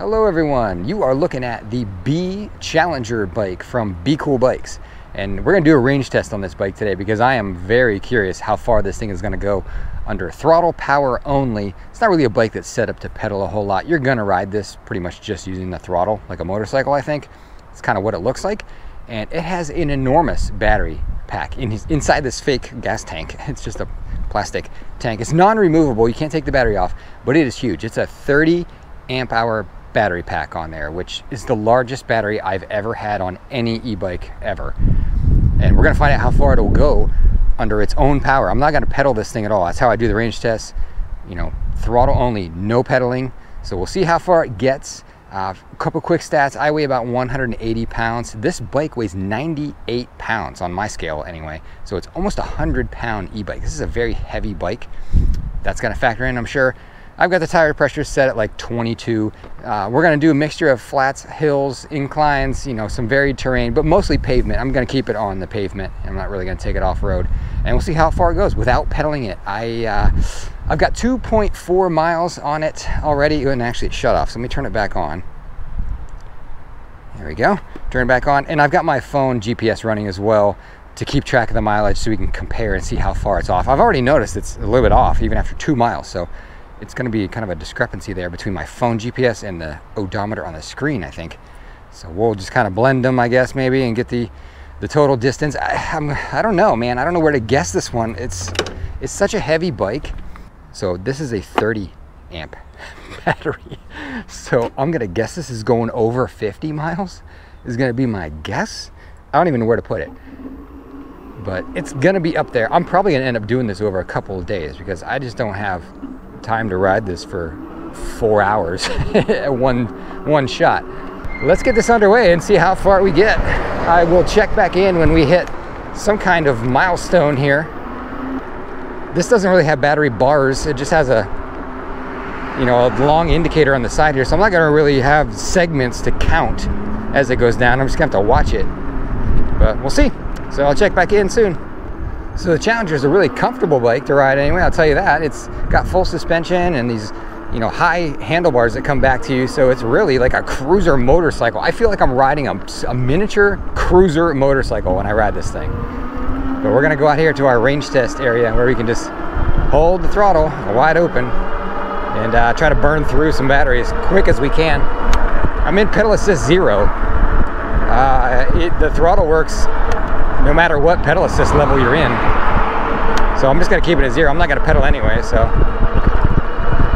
Hello everyone, you are looking at the Bee Challenger bike from Bee Cool Bikes. And we're gonna do a range test on this bike today because I am very curious how far this thing is gonna go under throttle power only. It's not really a bike that's set up to pedal a whole lot. You're gonna ride this pretty much just using the throttle, like a motorcycle, I think. It's kind of what it looks like. And it has an enormous battery pack in his, inside this fake gas tank. It's just a plastic tank. It's non-removable, you can't take the battery off, but it is huge. It's a 30 amp hour battery pack on there, which is the largest battery I've ever had on any e-bike ever. And we're gonna find out how far it'll go under its own power. I'm not gonna pedal this thing at all. That's how I do the range test. You know, throttle only, no pedaling. So we'll see how far it gets. Uh, a couple quick stats. I weigh about 180 pounds. This bike weighs 98 pounds on my scale anyway. So it's almost a 100 pound e-bike. This is a very heavy bike. That's gonna factor in, I'm sure. I've got the tire pressure set at like 22. Uh, we're gonna do a mixture of flats, hills, inclines, you know, some varied terrain, but mostly pavement. I'm gonna keep it on the pavement. I'm not really gonna take it off road. And we'll see how far it goes without pedaling it. I, uh, I've got 2.4 miles on it already, and actually it shut off, so let me turn it back on. There we go, turn it back on. And I've got my phone GPS running as well to keep track of the mileage so we can compare and see how far it's off. I've already noticed it's a little bit off even after two miles, so it's gonna be kind of a discrepancy there between my phone GPS and the odometer on the screen, I think. So we'll just kind of blend them, I guess, maybe, and get the the total distance. I, I'm, I don't know, man. I don't know where to guess this one. It's it's such a heavy bike. So this is a 30 amp battery. So I'm gonna guess this is going over 50 miles. Is gonna be my guess. I don't even know where to put it. But it's gonna be up there. I'm probably gonna end up doing this over a couple of days because I just don't have time to ride this for four hours one one shot. Let's get this underway and see how far we get. I will check back in when we hit some kind of milestone here. This doesn't really have battery bars. It just has a, you know, a long indicator on the side here. So I'm not gonna really have segments to count as it goes down. I'm just gonna have to watch it. But we'll see. So I'll check back in soon. So the Challenger is a really comfortable bike to ride anyway, I'll tell you that. It's got full suspension and these you know, high handlebars that come back to you. So it's really like a cruiser motorcycle. I feel like I'm riding a, a, miniature cruiser motorcycle when I ride this thing. But we're gonna go out here to our range test area where we can just hold the throttle wide open and uh, try to burn through some battery as quick as we can. I'm in pedal assist zero. Uh, it, the throttle works no matter what pedal assist level you're in. So I'm just gonna keep it at zero. I'm not gonna pedal anyway, so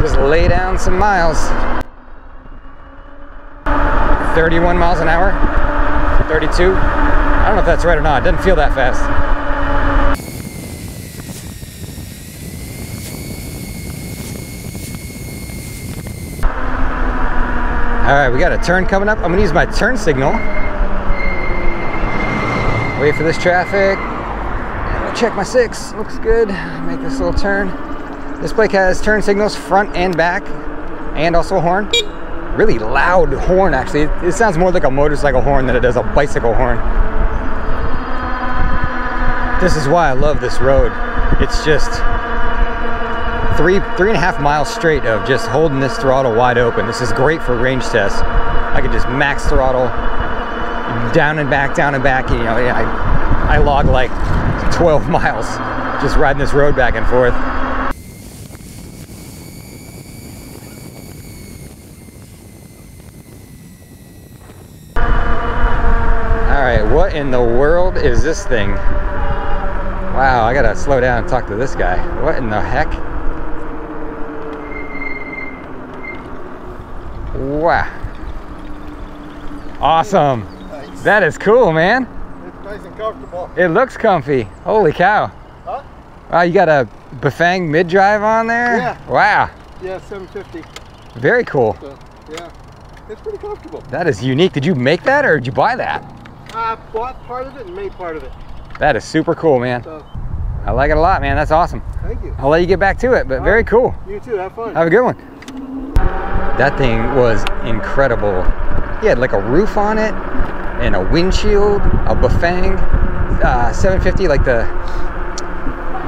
just lay down some miles. 31 miles an hour, 32. I don't know if that's right or not. It doesn't feel that fast. All right, we got a turn coming up. I'm gonna use my turn signal. Wait for this traffic. Check my six, looks good. Make this little turn. This bike has turn signals front and back, and also a horn. Really loud horn, actually. It, it sounds more like a motorcycle horn than it does a bicycle horn. This is why I love this road. It's just three, three and a half miles straight of just holding this throttle wide open. This is great for range tests. I could just max throttle, down and back, down and back. You know, I, I log like 12 miles just riding this road back and forth. All right, what in the world is this thing? Wow, I gotta slow down and talk to this guy. What in the heck? Wow. Awesome. That is cool, man. It's nice and comfortable. It looks comfy. Holy cow. Huh? Wow, you got a Bafang mid-drive on there? Yeah. Wow. Yeah, 750. Very cool. So, yeah, it's pretty comfortable. That is unique. Did you make that or did you buy that? I bought part of it and made part of it. That is super cool, man. So, I like it a lot, man. That's awesome. Thank you. I'll let you get back to it, but All very right. cool. You too. Have fun. Have a good one. That thing was incredible. He had like a roof on it and a windshield, a Bafang uh, 750, like the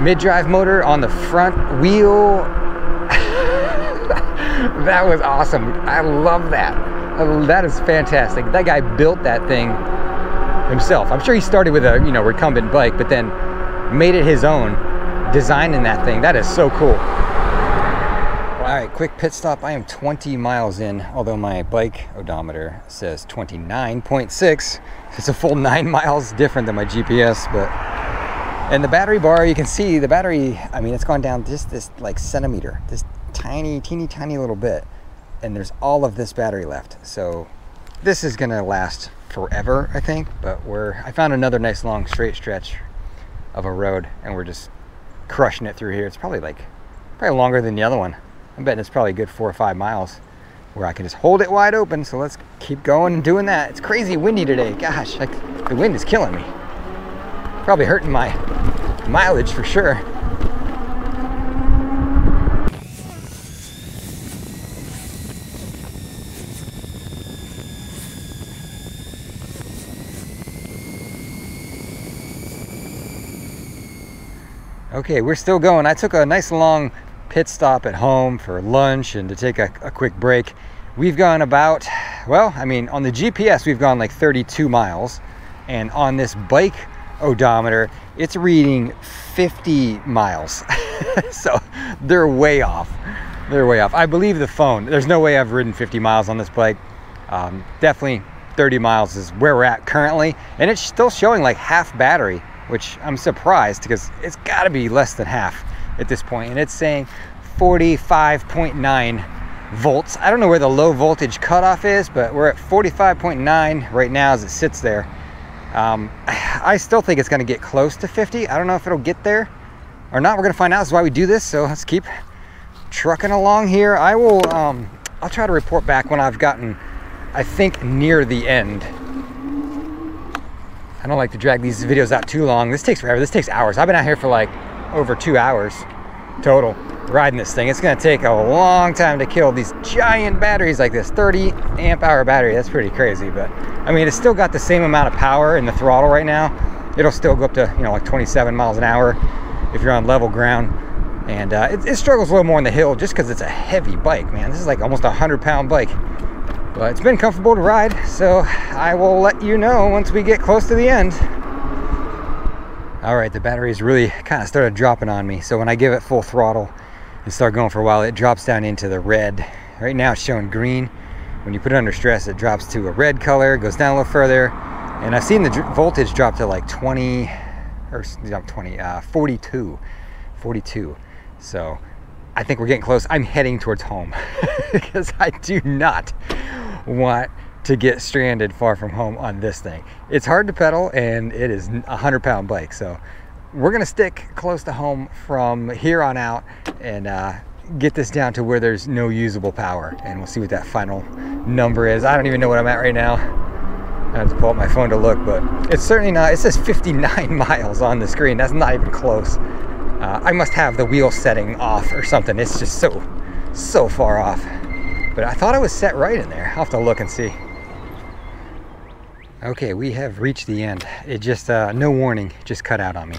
mid-drive motor on the front wheel. that was awesome. I love that. That is fantastic. That guy built that thing himself. I'm sure he started with a you know recumbent bike, but then made it his own, designing that thing. That is so cool. Quick pit stop. I am 20 miles in, although my bike odometer says 29.6. It's a full nine miles different than my GPS, but and the battery bar, you can see the battery, I mean, it's gone down just this like centimeter, this tiny, teeny, tiny little bit. And there's all of this battery left. So this is gonna last forever, I think, but we're, I found another nice long straight stretch of a road and we're just crushing it through here. It's probably like, probably longer than the other one. I'm betting it's probably a good four or five miles where I can just hold it wide open. So let's keep going and doing that. It's crazy windy today. Gosh, like the wind is killing me. Probably hurting my mileage for sure. Okay, we're still going. I took a nice long pit stop at home for lunch and to take a, a, quick break. We've gone about, well, I mean, on the GPS, we've gone like 32 miles. And on this bike odometer, it's reading 50 miles. so they're way off. They're way off. I believe the phone. There's no way I've ridden 50 miles on this bike. Um, definitely 30 miles is where we're at currently. And it's still showing like half battery which I'm surprised because it's got to be less than half at this point, and it's saying 45.9 volts. I don't know where the low voltage cutoff is, but we're at 45.9 right now as it sits there. Um, I still think it's going to get close to 50. I don't know if it'll get there or not. We're going to find out. That's why we do this. So let's keep trucking along here. I will. Um, I'll try to report back when I've gotten, I think, near the end I don't like to drag these videos out too long. This takes forever. This takes hours. I've been out here for like over two hours total riding this thing. It's gonna take a long time to kill these giant batteries like this. 30 amp hour battery, that's pretty crazy. But I mean, it's still got the same amount of power in the throttle right now. It'll still go up to, you know, like 27 miles an hour if you're on level ground. And uh, it, it struggles a little more on the hill just because it's a heavy bike, man. This is like almost a 100 pound bike. But it's been comfortable to ride, so I will let you know once we get close to the end. All right, the battery's really kind of started dropping on me. So when I give it full throttle and start going for a while, it drops down into the red. Right now it's showing green. When you put it under stress, it drops to a red color, goes down a little further. And I've seen the voltage drop to like 20, or not 20, uh, 42, 42. So I think we're getting close. I'm heading towards home because I do not want to get stranded far from home on this thing. It's hard to pedal and it is a hundred pound bike. So we're gonna stick close to home from here on out and uh, get this down to where there's no usable power. And we'll see what that final number is. I don't even know what I'm at right now. I have to pull up my phone to look, but it's certainly not, it says 59 miles on the screen. That's not even close. Uh, I must have the wheel setting off or something. It's just so, so far off. But I thought I was set right in there. I'll have to look and see. Okay, we have reached the end. It just, uh, no warning, just cut out on me.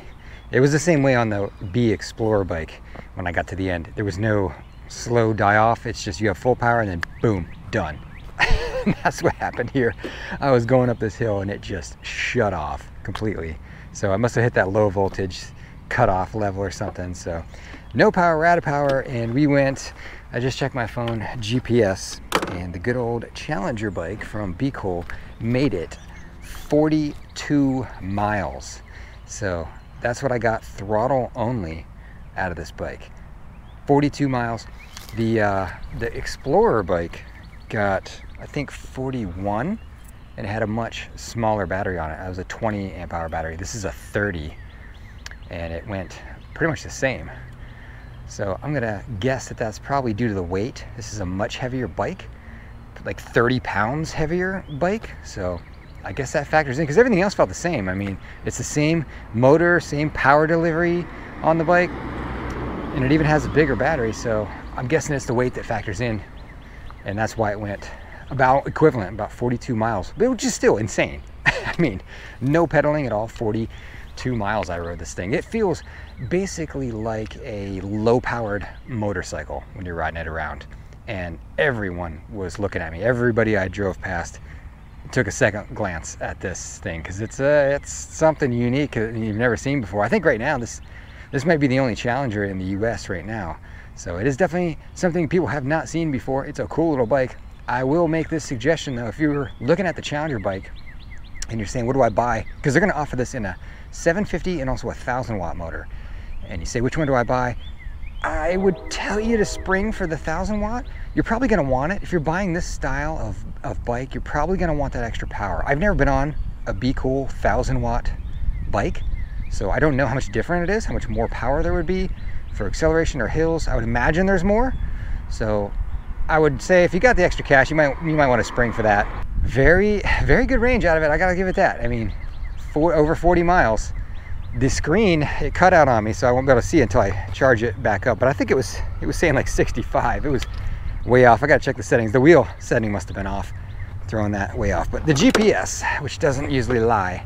It was the same way on the Bee Explorer bike when I got to the end. There was no slow die off. It's just you have full power and then boom, done. That's what happened here. I was going up this hill and it just shut off completely. So I must have hit that low voltage cutoff level or something. So no power, we're out of power, and we went I just checked my phone GPS and the good old Challenger bike from Bee Cool made it 42 miles. So that's what I got throttle only out of this bike. 42 miles. The, uh, the Explorer bike got, I think 41 and it had a much smaller battery on it. It was a 20 amp hour battery. This is a 30 and it went pretty much the same. So I'm gonna guess that that's probably due to the weight. This is a much heavier bike, like 30 pounds heavier bike. So I guess that factors in because everything else felt the same. I mean, it's the same motor, same power delivery on the bike, and it even has a bigger battery. So I'm guessing it's the weight that factors in, and that's why it went about equivalent, about 42 miles, which is still insane. I mean, no pedaling at all, 42 miles I rode this thing. It feels basically like a low powered motorcycle when you're riding it around. and everyone was looking at me. Everybody I drove past took a second glance at this thing because it's uh, it's something unique that you've never seen before. I think right now this this might be the only Challenger in the U.S. right now, so it is definitely something people have not seen before. It's a cool little bike. I will make this suggestion though, if you're looking at the Challenger bike and you're saying, what do I buy? Because they're going to offer this in a 750 and also a 1000 watt motor, and you say, which one do I buy? I would tell you to spring for the 1000 watt. You're probably going to want it. If you're buying this style of, of bike, you're probably going to want that extra power. I've never been on a Bee Cool 1000 watt bike, so I don't know how much different it is, how much more power there would be for acceleration or hills. I would imagine there's more. So I would say if you got the extra cash, you might you might want to spring for that. Very very good range out of it. I gotta give it that. I mean, four, over 40 miles the screen it cut out on me so I won't be able to see until I charge it back up. But I think it was it was saying like 65 it was way off. I gotta check the settings. The wheel setting must have been off. Throwing that way off. But the GPS which doesn't usually lie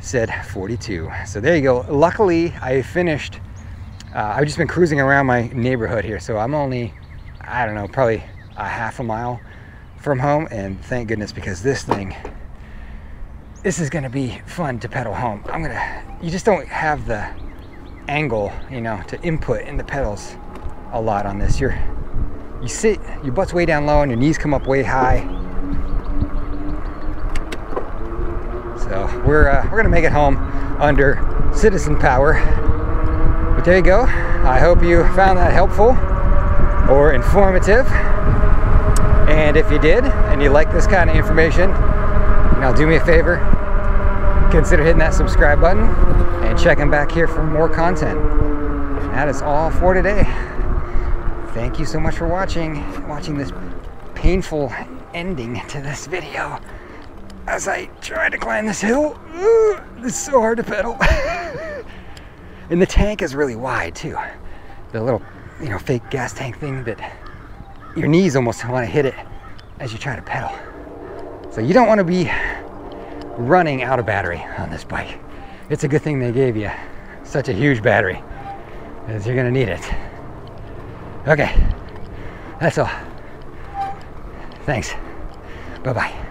said 42 so there you go. Luckily I finished uh, I've just been cruising around my neighborhood here. So I'm only I don't know probably a half a mile from home. And thank goodness because this thing this is gonna be fun to pedal home. I'm gonna, you just don't have the angle, you know, to input in the pedals a lot on this. You're, you sit, your butt's way down low and your knees come up way high. So we're, uh, we're gonna make it home under citizen power. But there you go. I hope you found that helpful or informative. And if you did, and you like this kind of information, now do me a favor, consider hitting that subscribe button and checking back here for more content. That is all for today. Thank you so much for watching, watching this painful ending to this video as I try to climb this hill. Ooh, it's so hard to pedal. and the tank is really wide too. The little, you know, fake gas tank thing that your knees almost want to hit it as you try to pedal. So you don't want to be running out of battery on this bike. It's a good thing they gave you such a huge battery as you're gonna need it. Okay, that's all. Thanks. Bye-bye.